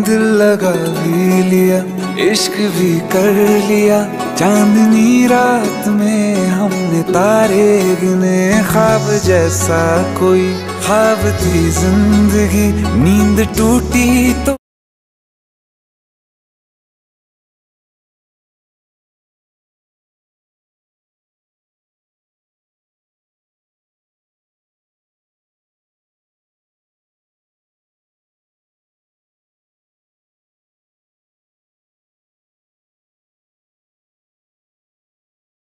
दिल लगा भी लिया, इश्क भी कर लिया। चांदनी रात में हमने तारे गिने, ख्वाब जैसा कोई, ख्वाब थी ज़िंदगी। नींद टूटी तो